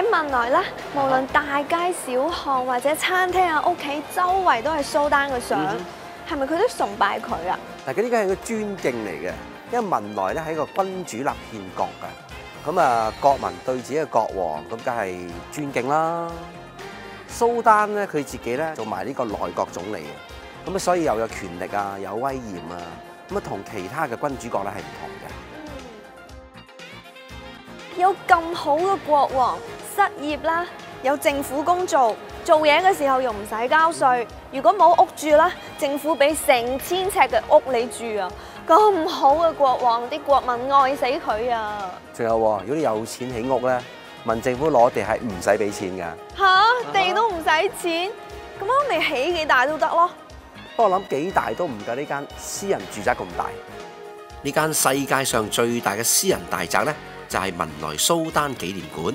喺文萊咧，無論大街小巷或者餐廳啊、屋企周圍都係蘇丹嘅相，係咪佢都崇拜佢啊？嗱，佢呢個係個尊敬嚟嘅，因為文萊咧係一個君主立憲國㗎，咁啊國民對自己嘅國王咁梗係尊敬啦。蘇丹咧佢自己咧做埋呢個內閣總理嘅，咁啊所以又有權力啊，有威嚴啊，咁啊同其他嘅君主國咧係唔同嘅。有咁好嘅國王，失業啦，有政府工做，做嘢嘅時候又唔使交税。如果冇屋住啦，政府俾成千尺嘅屋你住啊！咁好嘅國王，啲國民愛死佢啊！仲有喎，如果你有錢起屋咧，問政府攞地係唔使俾錢㗎。吓，地都唔使錢，咁我咪起幾大都得咯。不過我諗幾大都唔夠呢間私人住宅咁大。呢間世界上最大嘅私人大宅咧，就係文萊蘇丹紀念館。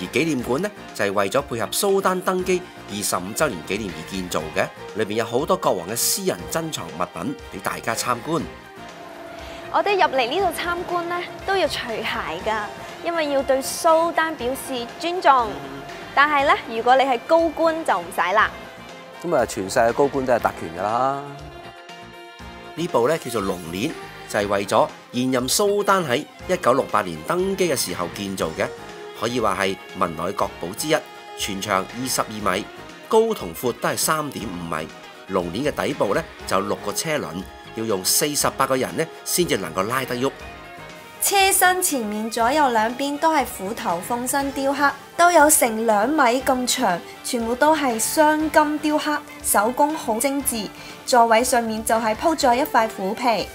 而紀念館呢，就係為咗配合蘇丹登基二十五週年紀念而建造嘅，裏面有好多國王嘅私人珍藏物品俾大家參觀。我哋入嚟呢度參觀呢，都要除鞋噶，因為要對蘇丹表示尊重。但係呢，如果你係高官就唔使啦。咁啊，全世界高官都係特權噶啦。呢部咧叫做龍鏈，就係為咗現任蘇丹喺一九六八年登基嘅時候建造嘅。可以話係文萊國寶之一，全長二十二米，高同闊都係三點五米。龍鏈嘅底部咧就六個車輪，要用四十八個人咧先至能夠拉得喐。車身前面左右兩邊都係虎頭鳳身雕刻，都有成兩米咁長，全部都係鑲金雕刻，手工好精緻。座位上面就係鋪咗一塊虎皮。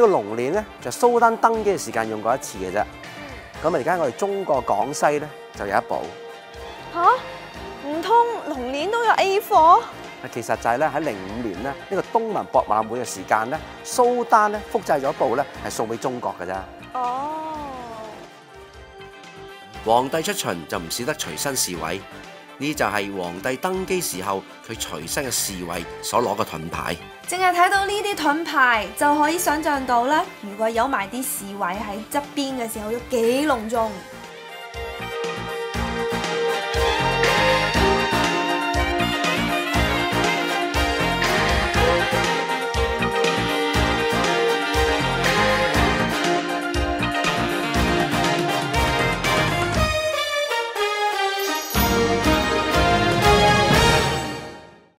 個龍鏈咧就蘇丹登基嘅時間用過一次嘅啫，咁啊而家我哋中國廣西咧就有一部。吓，唔通龍鏈都有 A 貨？啊，其實就係咧喺零五年咧呢個東盟博覽會嘅時間咧，蘇丹咧複製咗一部咧係送俾中國嘅啫。哦。皇帝出巡就唔少得隨身侍衛。呢就係皇帝登基時候佢隨身嘅侍衛所攞嘅盾牌，淨係睇到呢啲盾牌就可以想象到啦，如果有埋啲侍衛喺側邊嘅時候，有幾隆重。